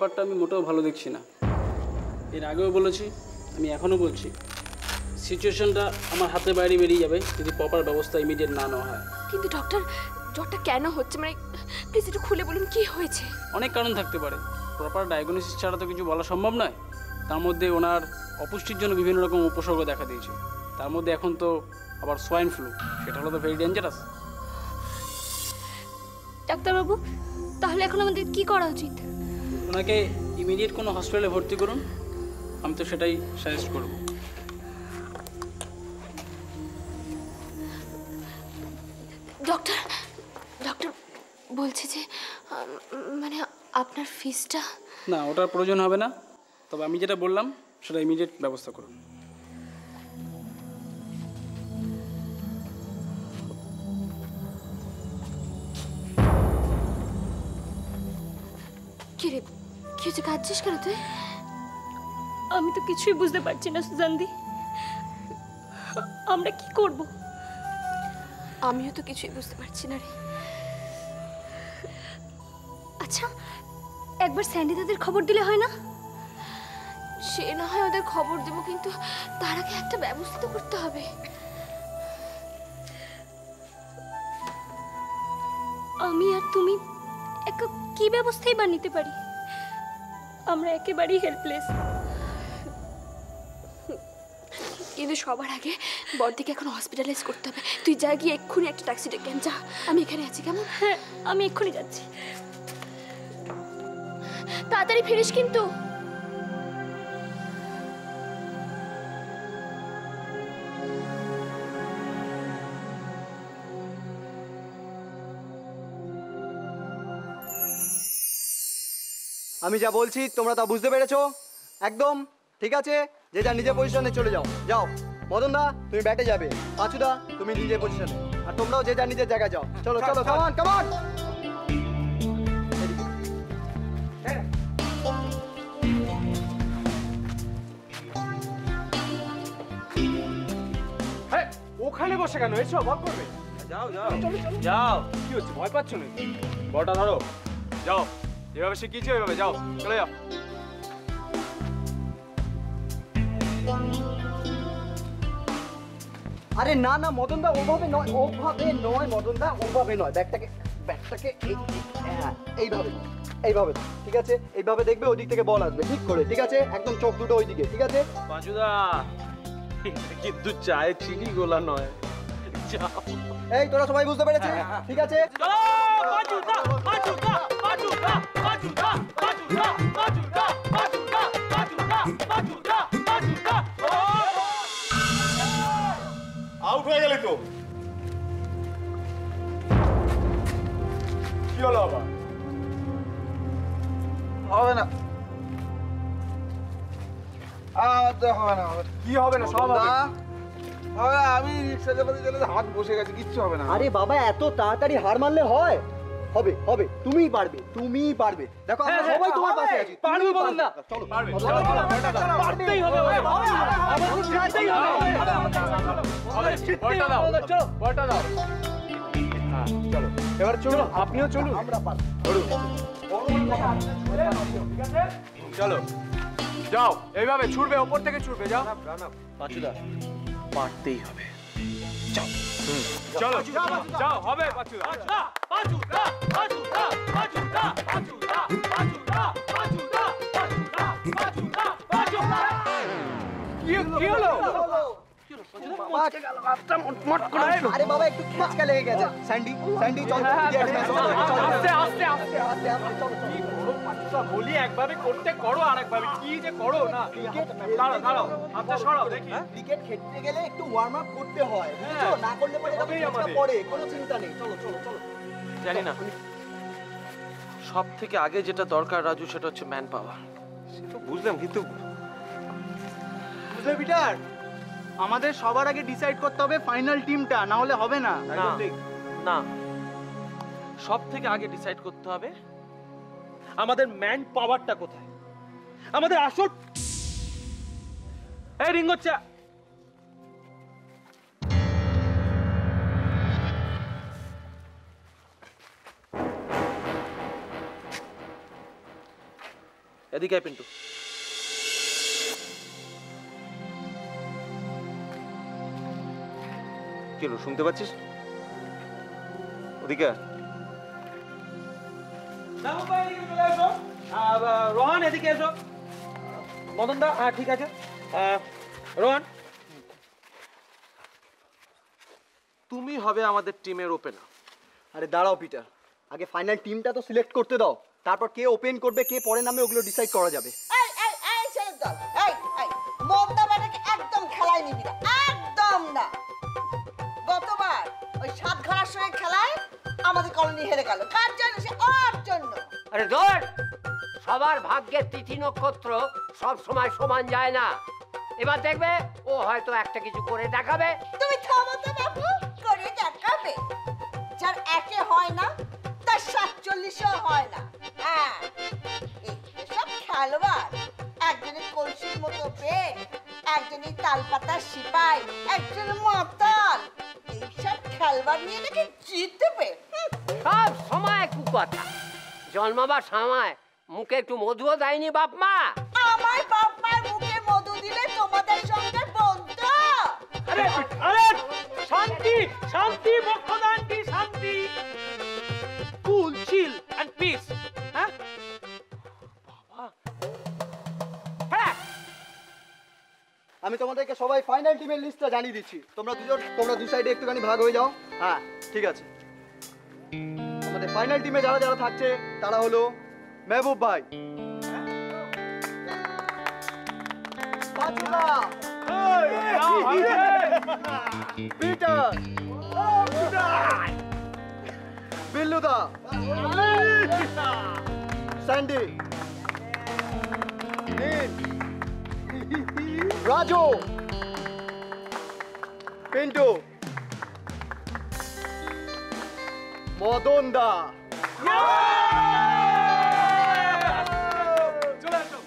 ব্যাপারটা আমি মোটেও ভালো দেখছি না। এর আগেও বলেছি আমি এখনও বলছি সিচুয়েশনটা আমার হাতে বাইরে বেরিয়ে যাবে যদি প্রপার ব্যবস্থা ইমিডিয়েট না নেওয়া হয়। কিন্তু ডক্টর জ্বরটা কেন হচ্ছে? মানে প্লিজ একটু খুলে বলুন কি হয়েছে? অনেক কারণ থাকতে পারে। প্রপার ডায়াগনোসিস ছাড়া তো কিছু বলা সম্ভব নয়। তার মধ্যে ওনার অপুষ্টির জন্য বিভিন্ন রকম উপসর্গ দেখা দিয়েছে। তার মধ্যে এখন তো আবার সোয়াইন ফ্লু সেটা হলো তো ভেরি ডেঞ্জারাস ডাক্তারবাবু তাহলে এখন আমাদের কি করা উচিত? ওনাকে ইমিডিয়েট কোনো হসপিটালে ভর্তি করুন আমি তো সেটাই সাজেস্ট করব। ডক্টর ডক্টর বলছে যে মানে আপনার ফিসটা না ওটার প্রয়োজন হবে না তবে আমি যেটা বললাম সেটা ইমিডিয়েট ব্যবস্থা করুন। কি রে কি হচ্ছে কাঁদছিস কেন তুই? আমি তো কিছুই বুঝতে পারছি না সুজানদি। আমরা কি করব? আমিও তো কিছুই বুঝতে পারছি না রে। আচ্ছা একবার স্যান্ডি তাদের খবর দিলে হয় না? সে না হয় ওদের খবর দেব কিন্তু তার আগে একটা ব্যবস্থা করতে হবে। আমি আর তুমি একা কি ব্যবস্থাই বা নিতে পারি? আমরা একেবারেই হেল্পলেস কিন্তু সবার আগে বড়দিকে এখন হসপিটালাইজ করতে হবে। তুই যা গিয়ে এক্ষুনি একটা ট্যাক্সি ডেকে আন, যা। আমি এখানে আছি কেমন? হ্যাঁ আমি এক্ষুনি যাচ্ছি। তাড়াতাড়ি ফিরিস কিন্তু। আমি যা বলছি তোমরা তা বুঝতে পেরেছ? একদম ঠিক আছে? যে যা নিজের পজিশনে চলে যাও। যাও। মদন দা তুমি ব্যাটে যাবে। পাঁচুদা তুমি নিজের পজিশনে আর তোমরাও যে যা নিজের জায়গায় যাও। চলো চলো কামান কামান হ্যাঁ ওখানে বসে কেন? এসো বল করবে। যাও যাও। যাও। কি হচ্ছে? ভয় পাচ্ছ নাকি? বলটা ধরো। যাও। যেভাবে শিখিয়েছি ওইভাবে। যাও চলে যাও। আরে না না মদন দা ওভাবে নয় ওভাবে নয় মদন দা ওভাবে নয়। ব্যাগটাকে ব্যাগটাকে হ্যাঁ, এইভাবে এইভাবে ঠিক আছে? এইভাবে দেখবে ওই দিক থেকে বল আসবে ঠিক করে ঠিক আছে? একদম চোখ দুটো ওইদিকে ঠিক আছে? পাঁচুদা কিন্তু চায়ে চিনি গোলা নয়। যাও। এই তোরা সবাই বুঝতে পেরেছিস? ঠিক আছে? আউট হয়ে গেলি তো। কি হলো আবার? হবে না। হবে না কি হবে না? সব হবে। হবে আমি রিক্সা চালাতে চালাতে হাত বসে গেছে কিচ্ছু হবে না। আরে বাবা এত তাড়াতাড়ি হার মারলে হয়? হবে হবে তুমিই পারবে তুমিই পারবে দেখো আমরা সবাই তোমার পাশে আছি পারবে বলুন না চলো পারবে পারতেই হবে বলটা দাও বলটা দাও হ্যাঁ চলো এবার চলো আপনিও চলুন আমরা পারব চলো যাও এইভাবে ছুটবে ওপর থেকে ছুটবে যাও পাঁচুদা পারতেই হবে চলো যাও হবে পাঁচুদা পাঁচুদা পাঁচুদা পাঁচুদা পাঁচুদা পাঁচুদা পাঁচুদা পাঁচুদা পাঁচুদা পাঁচুদা কি কি হলো আরে বাবা একটু খিচকা লেগে গেছে। স্যান্ডি স্যান্ডি চল দিয়ে আসবে, চল, চল, চল। আস্তে আস্তে আস্তে আস্তে, আস্তে, চলো, চলো। কি করো পাঁচুদা বলি একভাবে করতে করো আর একভাবে। কি যে করো না দাঁড়াও দাঁড়াও হাতটা সরাও দেখি। ক্রিকেট খেলতে গেলে একটু ওয়ার্ম আপ করতে হয় হ্যাঁ। না করলে পরে হবেই তখন আমাদের। পড়ে কোনো চিন্তা নেই। চলো চলো চলো। জানি না। সব থেকে আগে যেটা দরকার রাজু সেটা হচ্ছে ম্যান পাওয়ার সে তো বুঝলাম কিন্তু বুঝলে পিটার আমাদের সবার আগে ডিসাইড করতে হবে ফাইনাল টিমটা না হলে হবে না। না না। সব থেকে আগে ডিসাইড করতে হবে আমাদের ম্যান পাওয়ারটা কোথায়? আমাদের আসল এই রিঙ্গোচ্চা এদিকে পিন্টু। কি হলো শুনতে পাচ্ছিস? ওদিকে। রোহান এদিকে এসো। মদন দা হ্যাঁ ঠিক আছে। রোহান। তুমি হবে আমাদের টিমের ওপেনার। আরে দাঁড়াও পিটার। আগে ফাইনাল টিমটা তো সিলেক্ট করতে দাও। তারপর কে ওপেন করবে কে পরে নামে ওগুলো ডিসাইড করা যাবে। আমাদের কলোনি হেরে গেল। কার জন্য? সে ওর জন্য। আরে ধর সবার ভাগ্যের তিথি নক্ষত্র সব সময় সমান যায় না। এবার দেখবে ও হয়তো একটা কিছু করে দেখাবে। তুমি থামো তো বাবু করে দেখাবে। যার একে হয় না তার সাতচল্লিশও হয় না। হ্যাঁ সব খেলোয়াড়। একজনের কলসির মতো পেট একজনের তালপাতা সিপাই একজনের মাতাল। এইসব খেলবার নিয়ে নাকি জিতবে। সব সময় কুকথা। জন্মাবার সময় মুখে একটু মধুও দেয়নি বাপ মা। আমার বাপ মায়ের মুখে মধু দিলে তোমাদের সঙ্গে বন্ধ। আরে আরে শান্তি শান্তি শান্তি? কুল চিল এন্ড পিস হ্যাঁ? আমি তোমাদেরকে সবাই ফাইনাল টিমের লিস্টটা জানিয়ে দিচ্ছি। তোমরা দুজন তোমরা দু সাইডে একটুখানি ভাগ হয়ে যাও। হ্যাঁ ঠিক আছে। ফাইনাল টিমে যারা যারা থাকছে তারা হলো মেহবুব ভাই। পিটার বিল্লুদা। স্যান্ডি রাজু। পিন্টু মদন দা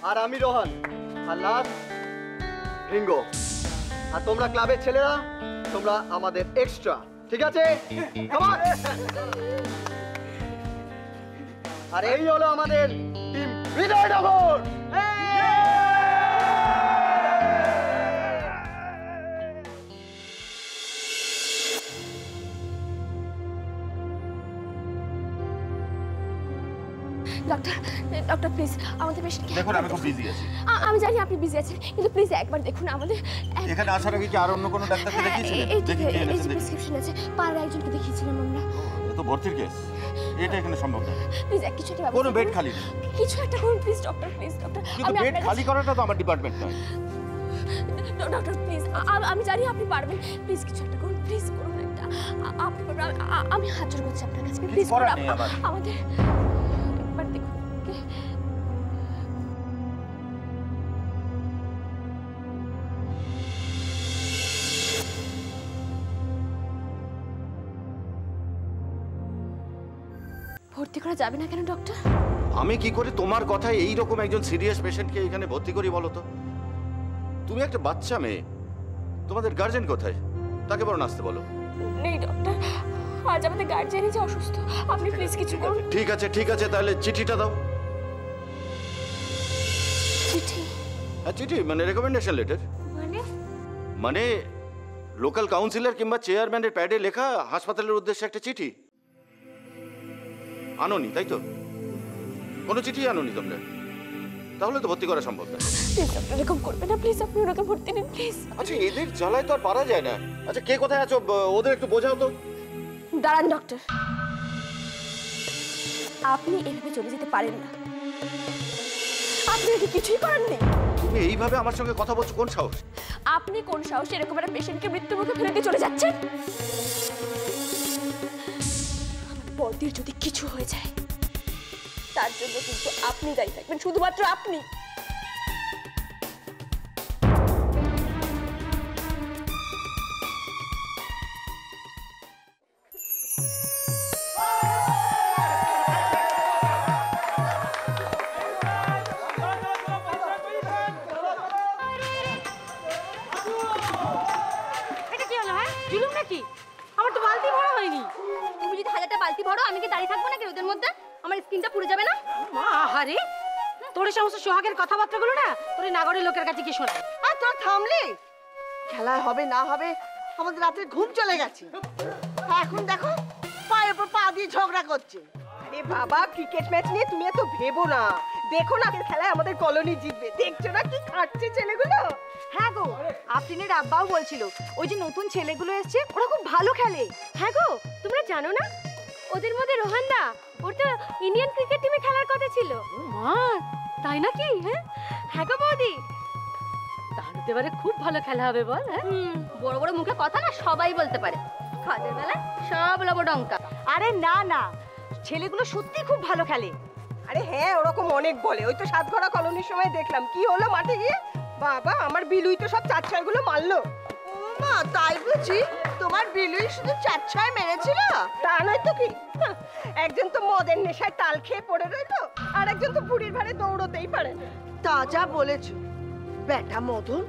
আর আমি রোহান আর লাস্ট রিঙ্গো। আর তোমরা ক্লাবের ছেলেরা তোমরা আমাদের এক্সট্রা ঠিক আছে? আর এই হলো আমাদের team Bijoynagar doctor doctor please আমাদের পেশেন্ট দেখুন আমি খুব বিজি আছি। আমি জানি আপনি বিজি আছেন কিন্তু প্লিজ একবার দেখুন আমাদের এখানে আসার আগে কি আর অন্য কোনো ডাক্তারকে হ্যাঁ, দেখিয়েছিলেন দেখি কি এনেছেন প্রেসক্রিপশন আছে পাড়ার একজনকে দেখিয়েছিলাম আমরা। এ তো ভর্তির কেস এটা এখানে সম্ভব না। প্লিজ কিছু একটা কোনো বেড খালি কিছু একটা করুন প্লিজ ডক্টর প্লিজ ডক্টর কিন্তু বেড খালি করাটা তো আমার ডিপার্টমেন্ট নয়। ডক্টর প্লিজ আমি জানি আপনি পারবেন। প্লিজ কিছু একটা করুন প্লিজ করুন একটা। আপনি আমি হাত জোর করছি আপনার কাছে। প্লিজ। আমাদের ভর্তি করা যাবে না কেন ডক্টর আমি কি করে? তোমার কথায় এই রকম একজন সিরিয়াস পেশেন্টকে এখানে ভর্তি করি বলো তো? তুমি একটা বাচ্চা মেয়ে। তোমাদের গার্জেন কোথায়? তাকে বরং আসতে বলো। নেই ডক্টর আজ আমাদের গার্জিয়ানই যে অসুস্থ আপনি প্লিজ কিছু করুন ঠিক আছে ঠিক আছে তাহলে চিঠিটা দাও। চিঠি? হ্যাঁ চিঠি মানে রেকমেন্ডেশন লেটার মানে? মানে লোকাল কাউন্সিলর কিংবা চেয়ারম্যানের প্যাডে লেখা হাসপাতালের উদ্দেশ্যে একটা চিঠি। আনোনি তাই তো? কোনো চিঠি আনোনি তোমরা? তাহলে তো ভর্তি করা সম্ভব না। প্লিজ ডক্টর এরকম করবেন না প্লিজ আপনি ওনাকে ভর্তি নিন প্লিজ আচ্ছা এদের জ্বালায় তো আর পারা যায় না। আচ্ছা কে কোথায় আছো? ওদের একটু বোঝাও তো। দাঁড়ান ডক্টর আপনি এভাবে চলে যেতে পারেন না। আপনি কি কিছুই করেননি তুমি এইভাবে আমার সঙ্গে কথা বলছো কোন সাহস? আপনি কোন সাহসে এরকম একটা পেশেন্টকে মৃত্যুর মুখে ফেলে দিয়ে চলে যাচ্ছেন? বদির যদি কিছু হয়ে যায় তার জন্য কিন্তু আপনি দায়ী থাকবেন শুধুমাত্র আপনি। কথাবার্তাগুলো না তোর নাগরের লোকের কাছে কি শোনা আর তোর থামলি? খেলা হবে না হবে আমাদের রাতের ঘুম চলে গেছে। এখন দেখো পায়ের উপর পা দিয়ে ঝগড়া করছে। আরে বাবা ক্রিকেট ম্যাচ নিয়ে তুমি এত ভেবো না। দেখো না খেলায় আমাদের কলোনি জিতবে। দেখছ না কি খাটছে ছেলেগুলো? হ্যাঁ গো আফরিনের আব্বাও বলছিল ওই যে নতুন ছেলেগুলো এসছে ওরা খুব ভালো খেলে। হ্যাঁ গো তোমরা জানো না? ওদের মধ্যে রোহানদা ওর তো ইন্ডিয়ান ক্রিকেট টিমে খেলার কথা ছিল। মা তাই নাকি? হ্যাঁ? হ্যাঁ গো বৌদি। তাহলে তো এবারে খুব ভালো খেলা হবে বল হ্যাঁ? বড় বড় মুখে কথা না সবাই বলতে পারে। কাজের বেলায় সব লবডঙ্কা। আরে না না। ছেলেগুলো সত্যি খুব ভালো খেলে। আরে হ্যাঁ ওরকম অনেক বলে। ওই তো সাতঘরা কলোনির সময় দেখলাম। কি হলো মাঠে গিয়ে? বাবা আমার বিলুই তো সব চার ছয়গুলো মারলো। তাই বুঝি তোমার বিলুই শুধু চার ছয় মেরেছিল? তা নয় তো কি? হাহ, একজন তো মদের নেশায় তাল খেয়ে পড়ে রইল আর একজন তো বুড়ির ভারে দৌড়তেই পারে। তা যা বলেছ। বেটা মদন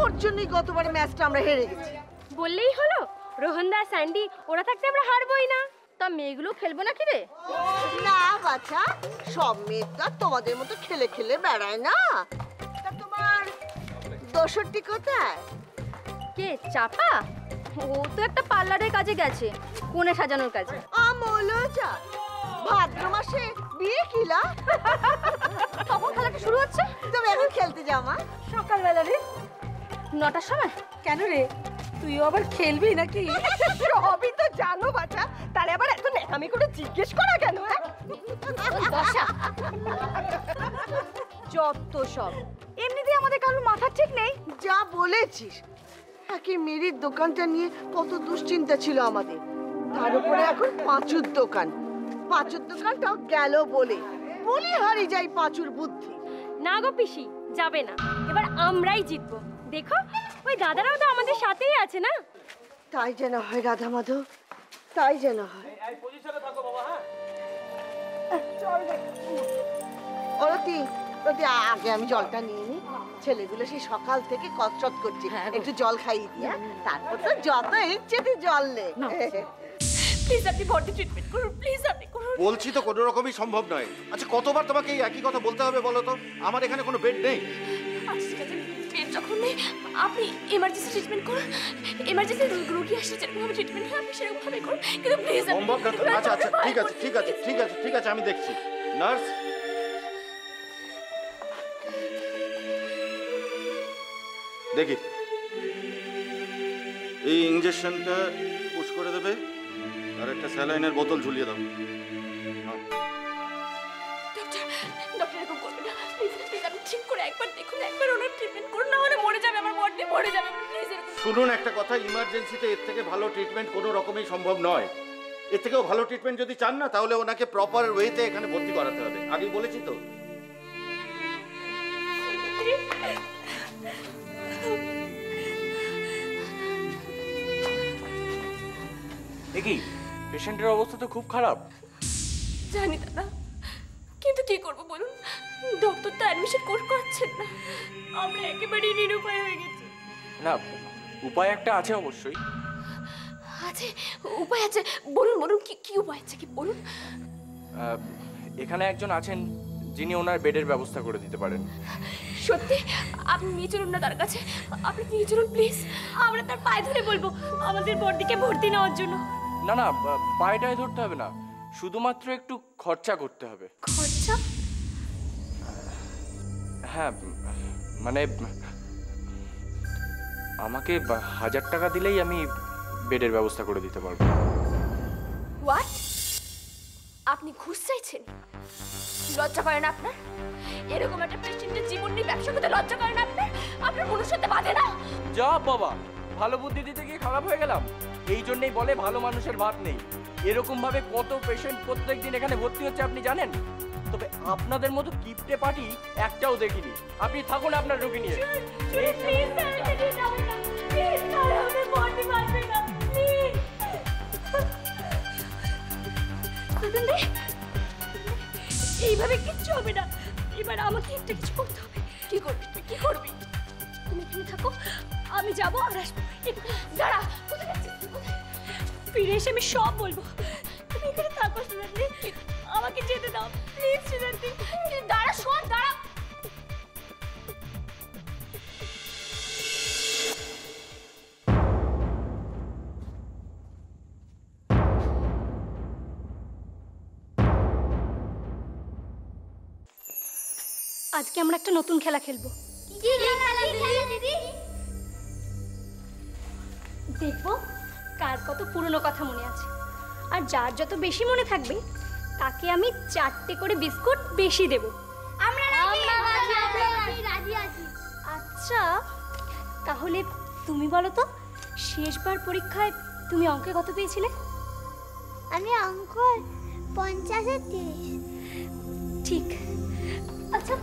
ওর জন্যই গতবার ম্যাচটা আমরা হেরে গেছি। বললেই হলো রোহনদা স্যান্ডি ওরা থাকতে আমরা হারবোই না। তা মেয়েগুলো খেলব না কি রে? না বাছা সব মেয়ে তো তোমাদের মতো খেলে খেলে বেড়ায় না। তা তোমার দোষরটি কোথায়? কে? চাপা? ও তো একটা পার্লারের কাজে গেছে কোণে সাজানোর কাজে। আমলজা ভাদ্র মাসে বিয়ে কিলা কখন খেলাটা শুরু হচ্ছে। তুমি এখন খেলতে যাও মা। সকালবেলা রে। নটার সময়? কেন রে? তুইও আবার খেলবি নাকি? সবই তো জানো বাচ্চা তাহলে আবার এত নেকামি করে জিজ্ঞেস করা কেন হ্যাঁ? বসা। যত সব। এমনিতেই আমাদের কারোর মাথা ঠিক নেই। যা বলেছিস একে মেরির দোকানটা নিয়ে কত দুশ্চিন্তা ছিল আমাদের। তার উপরে এখন পাঁচুর দোকান। পাঁচুর দোকানটাও গেল বলে। বলি হারি যাই পাঁচুর বুদ্ধি। না গো পিসি যাবে না। এবার আমরাই জিতবো। দেখো ওই দাদারাও তো আমাদের সাথেই আছে না? তাই যেন হয় রাধা মাধব তাই যেন হয়। অরতি আগে আমি জলটা নিয়ে নিই ছেলেগুলো সেই সকাল থেকে কসরত করছে। একটু জল খাইয়ে দিয়া তারপর তো যত ইচ্ছে তুই জল নে। প্লিজ আপনি ভর্তি ট্রিটমেন্ট করুন প্লিজ আপনি করুন। বলছি তো কোনো রকমই সম্ভব নয়। আচ্ছা কতবার তোমাকে এই একই কথা বলতে হবে বলো তো? আমার এখানে কোনো বেড নেই। আচ্ছা পেট যখন নেই আপনি এমার্জেন্সি ট্রিটমেন্ট করুন। এমার্জেন্সি রোগী আসলে যেরকমভাবে ট্রিটমেন্ট হয় আপনি সেরকমভাবে করুন। কিন্তু প্লিজ সম্ভব না আচ্ছা আচ্ছা ঠিক আছে ঠিক আছে ঠিক আছে ঠিক আছে আমি দেখছি। নার্স? দেখি। এই ইঞ্জেকশনটা পুশ করে দেবে আর একটা স্যালাইনের বোতল ঝুলিয়ে দাও। এরকম শুনুন একটা কথা ইমার্জেন্সিতে এর থেকে ভালো ট্রিটমেন্ট কোনো রকমই সম্ভব নয়। এর থেকেও ভালো ট্রিটমেন্ট যদি চান না তাহলে ওনাকে প্রপার ওয়েতে এখানে ভর্তি করাতে হবে। আগেই বলেছি তো। দেখি পেশেন্টের অবস্থা তো খুব খারাপ। জানি দাদা কিন্তু কি করব বলুন? ডক্টর তো অ্যাডমিশন কোর্স করছেন না। আমরা একেবারেই নিরুপায় হয়ে গেছি। না উপায় একটা আছে অবশ্যই। আছে উপায় আছে। বলুন বলুন কি কি উপায় আছে কি? বলুন। এখানে একজন আছেন যিনি ওনার বেডের ব্যবস্থা করে দিতে পারেন। সত্যি আপনি নিয়ে চলুন না তার কাছে। আপনি নিয়ে চলুন প্লিজ। আমরা তার পায়ে ধরে বলব আমাদের বডিকে ভর্তি নেওয়ার জন্য। না না পায়েটায় ধরতে হবে না। শুধুমাত্র একটু খরচা করতে হবে। খরচা? হ্যাঁ মানে আমাকে হাজার টাকা দিলেই আমি বেডের ব্যবস্থা করে দিতে পারব। হোয়াট আপনি ঘুষ চাইছেন? লজ্জা করেন আপনার? এরকম একটা পেশেন্টের জীবন নিয়ে ব্যবসা করতে লজ্জা করেন আপনার? আপনার মনুষ্যত্বে বাঁধে না? যা বাবা ভালো বুদ্ধি দিতে গিয়ে খারাপ হয়ে গেলাম? এই জন্যই বলে ভালো মানুষের ভাত নেই। এরকম ভাবে কত পেশেন্ট প্রত্যেক দিন এখানে ভর্তি হচ্ছে আপনি জানেন? তবে আপনাদের মতো কিপটে পার্টি একটাও দেখিনি। আপনি থাকুন আপনার রোগী নিয়ে। এইভাবে কিচ্ছু হবে না। এবার আমাকে একটা কিছু করতে হবে। কি করবি তুই? কি করবি? তুমি এখানে থাকো। আমি যাব আর আসব। দাঁড়া ফিরে এসে আমি সব বলব। তুমি এখানে থাকো সুদন আমাকে যেতে দাও। প্লিজ সুজান্তি দাঁড়া, শোন, দাঁড়া। আজকে আমরা একটা নতুন খেলা খেলব। দেখব কার কত পুরনো কথা মনে আছে। আর যার যত বেশি মনে থাকবে তাকে আমি চারটে করে বিস্কুট বেশি দেব। আমরা আচ্ছা তাহলে তুমি বলো তো শেষবার পরীক্ষায় তুমি অঙ্কে কত পেয়েছিলে? আমি অঙ্ক পঞ্চাশে তিরিশ। ঠিক। আচ্ছা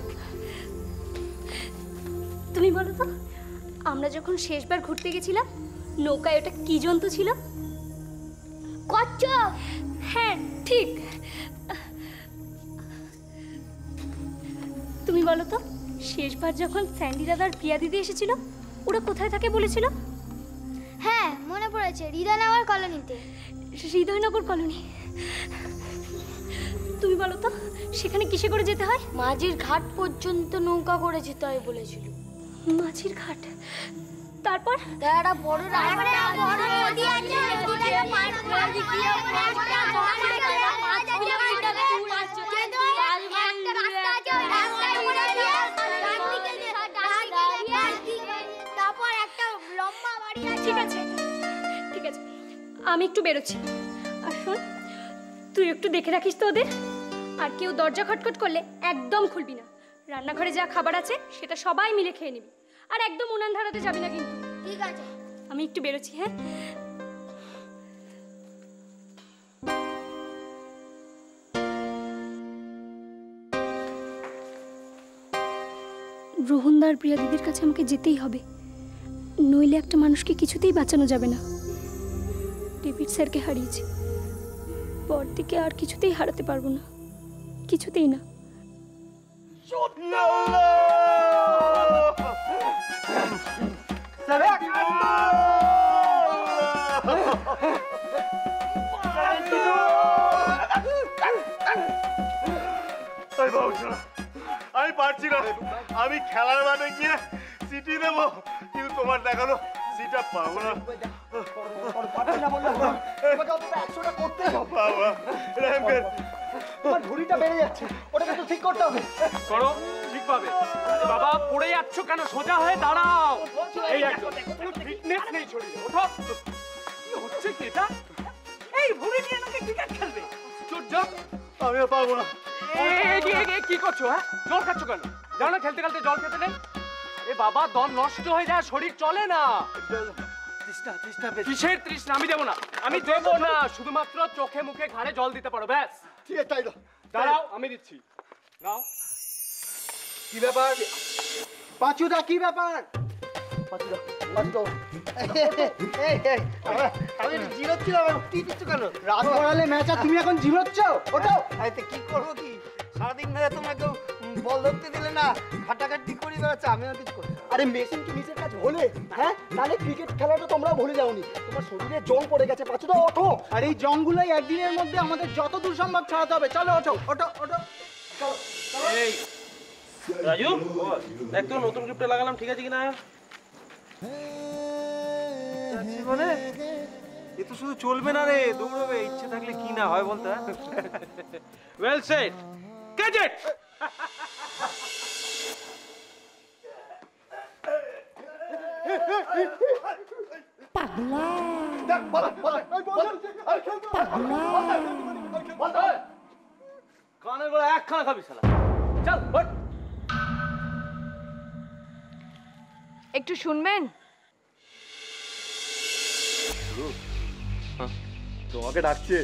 তুমি বলো তো আমরা যখন শেষবার ঘুরতে গেছিলাম নৌকায় ওটা কি জন্তু ছিল? কচ্ছপ! হ্যাঁ ঠিক। তুমি বলো তো শেষবার যখন স্যান্ডি দাদার প্রিয়া দিদি এসেছিল ওরা কোথায় থাকে বলেছিল? হ্যাঁ মনে পড়েছে হৃদয়নগর কলোনিতে। হৃদয়নগর কলোনি। তুমি বলো তো সেখানে কিসে করে যেতে হয়? মাঝির ঘাট পর্যন্ত নৌকা করে যেতে হয় বলেছিল। মাঝির ঘাট? তারপর? একটা বড় রাস্তা বড় নদী আছে পার করে পাঁচটা পাঁচ কিলোমিটার দূর আছে একটা রাস্তা আছে ওই গিয়ে ডান দিকে যে ডান দিকে তারপর একটা লম্বা বাড়ি আছে। ঠিক আছে। ঠিক আছে। আমি একটু বেরোচ্ছি। আর শোন তুই একটু দেখে রাখিস তো ওদের। আর কেউ দরজা খটখট করলে একদম খুলবি না। রান্নাঘরে যা খাবার আছে সেটা সবাই মিলে খেয়ে নিবি। আর একদম উনান ধরাতে যাবি না কিন্তু। ঠিক আছে। আমি একটু বেরোচ্ছি হ্যাঁ? রোহনদার প্রিয়া দিদির কাছে আমাকে যেতেই হবে। নইলে একটা মানুষকে কিছুতেই বাঁচানো যাবে না। ডেভিড স্যারকে হারিয়েছি। পরদিকে আর কিছুতেই হারাতে পারব না। কিছুতেই না। তাই ভাবছ না আমি পারছি না। আমি খেলার মাঠে গিয়ে সিটি দেবো কিন্তু তোমার দেখানো সিটা পাবো না। বাবা ঝুড়িটা বেড়ে যাচ্ছে। ওটাকে তো ঠিক করতে হবে। করো। পাবে। আরে বাবা পড়ে যাচ্ছ কেন? সোজা হয়ে দাঁড়াও। এই একদম ফিটনেস নেই শরীরে ওঠো। কি হচ্ছে কি এটা? এই ভুড়ি নিয়ে নাকি ক্রিকেট খেলবে। সূর্য আমি আর পারব না। কি করছ হ্যাঁ? জল খাচ্ছ কেন? জানো না খেলতে খেলতে জল খেতে নেই? এ বাবা দম নষ্ট হয়ে যায় শরীর চলে না। তৃষ্ণা তৃষ্ণা কিসের তৃষ্ণা? আমি দেবো না। আমি দেবো না। শুধুমাত্র চোখে মুখে ঘাড়ে জল দিতে পারো ব্যাস। ঠিক আছে তাই দাঁড়াও আমি দিচ্ছি। নাও। কি ব্যাপার? পাঁচুদা কি ব্যাপার? পাঁচুদা পাঁচুদা। আমি জিরোচ্ছিলাম দিচ্ছ কেন? রাত পড়ালে ম্যাচ আর তুমি এখন জিরোচ্ছ? ওটো কি করব কি? সারাদিন ধরে বল ধরতে দিলে না খাটাখাটি করে বেড়াচ্ছে আমি আর কিছু করতে আরে মেশিন কি নিজের কাজ হলে? হ্যাঁ? তাহলে ক্রিকেট খেলাটা তোমরা ভুলে যাওনি। তোমার শরীরে জং পড়ে গেছে পাঁচুদা ওঠো। আর এই জংগুলোই একদিনের মধ্যে আমাদের যত দূর সম্ভব ছড়াতে হবে। চলো ওঠো ওঠো ওঠো। রাজু দেখ তো নতুন ক্লিপটা লাগালাম ঠিক আছে কিনা? মানে এ তো শুধু চলবে না রে দৌড়বে ইচ্ছে থাকলে কি না হয় বলতে ওয়েল সেট গ্যাজেট কানের গলা একখানা খাবি শালা। চল ওঠ একটু শুনবেন? তোমাকে ডাকছে।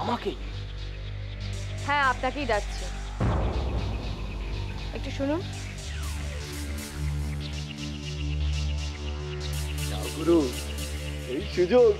আমাকে? হ্যাঁ আপনাকেই ডাকছে। একটু শুনুন। গুরু এই সুযোগ।